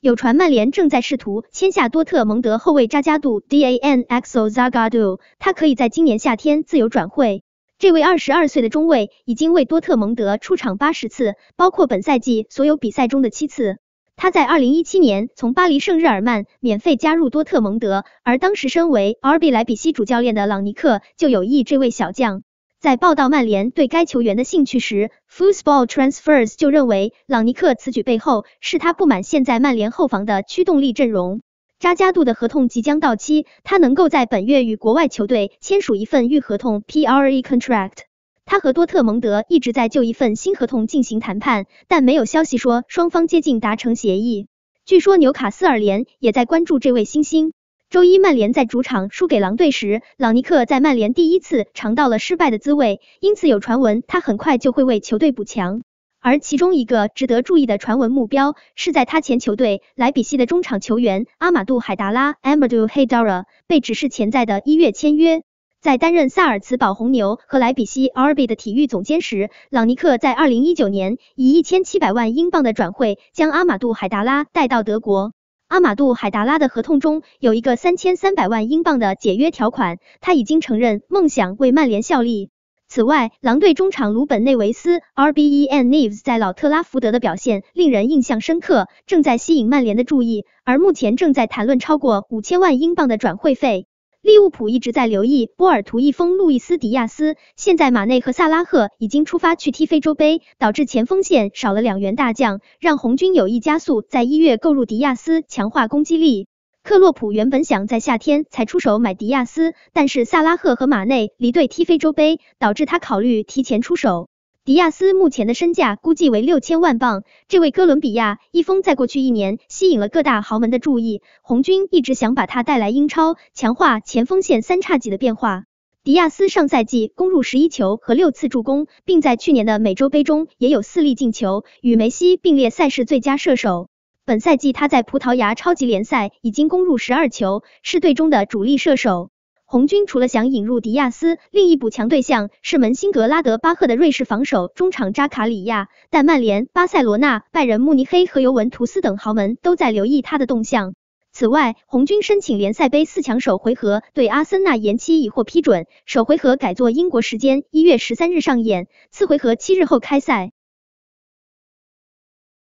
有传曼联正在试图签下多特蒙德后卫扎加杜 danaxo Zagadou），他可以在今年夏天自由转会。这位二十二岁的中卫已经为多特蒙德出场八十次，包括本赛季所有比赛中的七次。他在二零一七年从巴黎圣日耳曼免费加入多特蒙德，而当时身为 RB 莱比锡主教练的朗尼克就有意这位小将。在报道曼联对该球员的兴趣时，Football Transfers 就认为朗尼克此举背后是他不满现在曼联后防的驱动力阵容。扎加杜的合同即将到期，他能够在本月与国外球队签署一份预合同 （Pre Contract）。他和多特蒙德一直在就一份新合同进行谈判，但没有消息说双方接近达成协议。据说纽卡斯尔联也在关注这位新星。周一，曼联在主场输给狼队时，朗尼克在曼联第一次尝到了失败的滋味，因此有传闻他很快就会为球队补强。而其中一个值得注意的传闻目标是在他前球队莱比锡的中场球员阿马杜海达拉 （Amadou Haidara） 被指示潜在的一月签约。在担任萨尔茨堡红牛和莱比锡 RB 的体育总监时，朗尼克在二零一九年以一千七百万英镑的转会将阿马杜海达拉带到德国。阿马杜海达拉的合同中有一个三千三百万英镑的解约条款，他已经承认梦想为曼联效力。此外，狼队中场卢本内维斯 RBEN Neves 在老特拉福德的表现令人印象深刻，正在吸引曼联的注意，而目前正在谈论超过五千万英镑的转会费。利物浦一直在留意波尔图一锋路易斯·迪亚斯，现在马内和萨拉赫已经出发去踢非洲杯，导致前锋线少了两员大将，让红军有意加速在一月购入迪亚斯，强化攻击力。克洛普原本想在夏天才出手买迪亚斯，但是萨拉赫和马内离队踢非洲杯，导致他考虑提前出手。迪亚斯目前的身价估计为六千万镑。这位哥伦比亚一锋在过去一年吸引了各大豪门的注意，红军一直想把他带来英超，强化前锋线三叉戟的变化。迪亚斯上赛季攻入十一球和六次助攻，并在去年的美洲杯中也有四粒进球，与梅西并列赛事最佳射手。本赛季他在葡萄牙超级联赛已经攻入十二球，是队中的主力射手。红军除了想引入迪亚斯，另一补强对象是门兴格拉德巴赫的瑞士防守中场扎卡里亚，但曼联、巴塞罗那、拜仁慕尼黑和尤文图斯等豪门都在留意他的动向。此外，红军申请联赛杯四强首回合对阿森纳延期已获批准，首回合改作英国时间一月十三日上演，次回合七日后开赛。